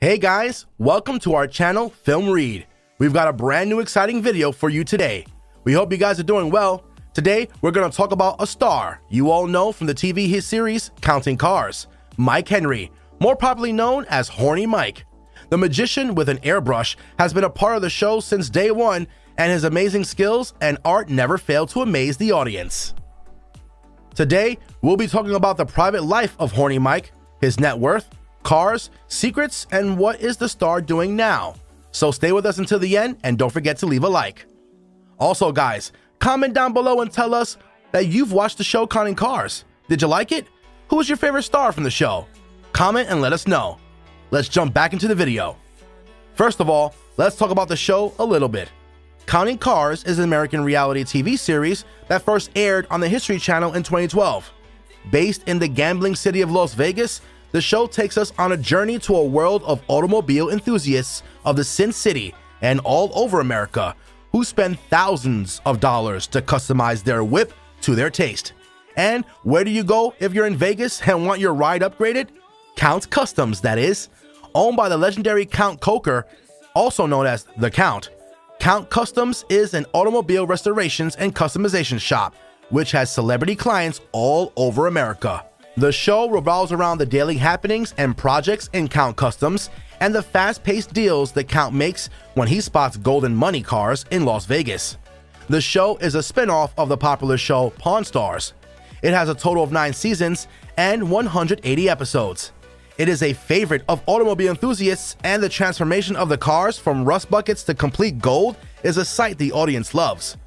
Hey guys, welcome to our channel, Film Read. We've got a brand new exciting video for you today. We hope you guys are doing well. Today, we're going to talk about a star you all know from the TV hit series Counting Cars, Mike Henry, more popularly known as Horny Mike. The magician with an airbrush has been a part of the show since day one, and his amazing skills and art never fail to amaze the audience. Today, we'll be talking about the private life of Horny Mike, his net worth, cars, secrets, and what is the star doing now. So stay with us until the end and don't forget to leave a like. Also, guys, comment down below and tell us that you've watched the show Counting Cars. Did you like it? Who was your favorite star from the show? Comment and let us know. Let's jump back into the video. First of all, let's talk about the show a little bit. Counting Cars is an American reality TV series that first aired on the History Channel in 2012. Based in the gambling city of Las Vegas, the show takes us on a journey to a world of automobile enthusiasts of the Sin City and all over America who spend thousands of dollars to customize their whip to their taste. And where do you go if you're in Vegas and want your ride upgraded? Count Customs, that is. Owned by the legendary Count Koker, also known as The Count, Count Customs is an automobile restorations and customization shop, which has celebrity clients all over America. The show revolves around the daily happenings and projects in Count Customs and the fast paced deals that Count makes when he spots golden money cars in Las Vegas. The show is a spin off of the popular show Pawn Stars. It has a total of 9 seasons and 180 episodes. It is a favorite of automobile enthusiasts, and the transformation of the cars from rust buckets to complete gold is a sight the audience loves.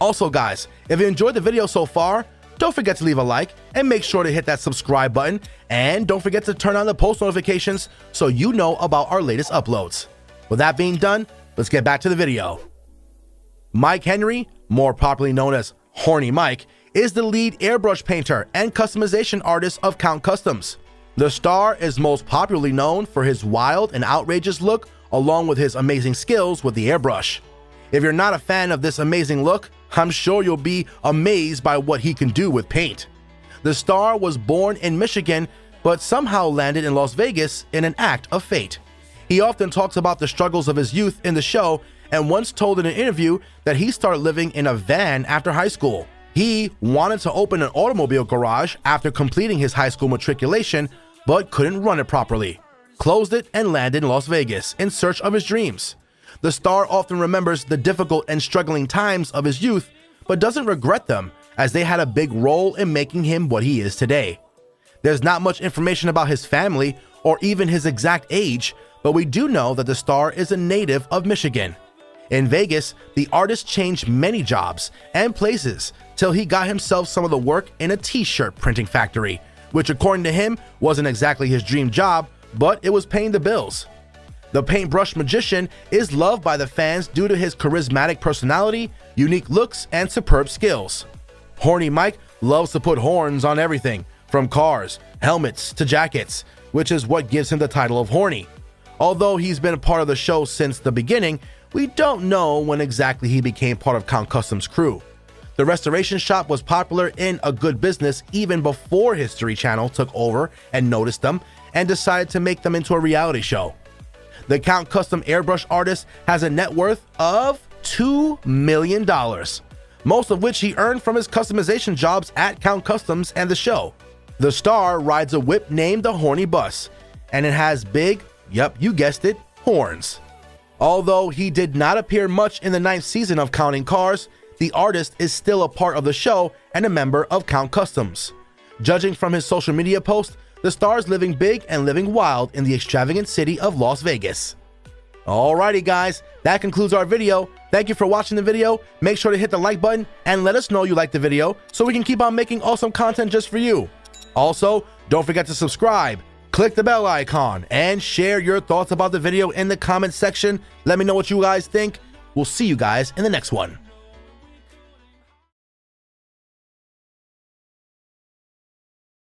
Also, guys, if you enjoyed the video so far, don't forget to leave a like and make sure to hit that subscribe button. And don't forget to turn on the post notifications so you know about our latest uploads. With that being done, let's get back to the video. Mike Henry, more popularly known as Horny Mike, is the lead airbrush painter and customization artist of Count Customs. The star is most popularly known for his wild and outrageous look, along with his amazing skills with the airbrush. If you're not a fan of this amazing look, I'm sure you'll be amazed by what he can do with paint. The star was born in Michigan, but somehow landed in Las Vegas in an act of fate. He often talks about the struggles of his youth in the show and once told in an interview that he started living in a van after high school. He wanted to open an automobile garage after completing his high school matriculation, but couldn't run it properly. Closed it and landed in Las Vegas in search of his dreams. The star often remembers the difficult and struggling times of his youth, but doesn't regret them as they had a big role in making him what he is today. There's not much information about his family or even his exact age, but we do know that the star is a native of Michigan. In Vegas, the artist changed many jobs and places till he got himself some of the work in a t shirt printing factory which according to him wasn't exactly his dream job, but it was paying the bills. The paintbrush magician is loved by the fans due to his charismatic personality, unique looks, and superb skills. Horny Mike loves to put horns on everything, from cars, helmets, to jackets, which is what gives him the title of Horny. Although he's been a part of the show since the beginning, we don't know when exactly he became part of Count Custom's crew. The restoration shop was popular in a good business even before History Channel took over and noticed them and decided to make them into a reality show. The Count Custom Airbrush artist has a net worth of $2 million, most of which he earned from his customization jobs at Count Customs and the show. The star rides a whip named the Horny Bus, and it has big, yep, you guessed it, horns. Although he did not appear much in the ninth season of Counting Cars, the artist is still a part of the show and a member of Count Customs. Judging from his social media post, the stars living big and living wild in the extravagant city of Las Vegas. Alrighty guys, that concludes our video. Thank you for watching the video. Make sure to hit the like button and let us know you liked the video so we can keep on making awesome content just for you. Also, don't forget to subscribe, click the bell icon, and share your thoughts about the video in the comments section. Let me know what you guys think. We'll see you guys in the next one.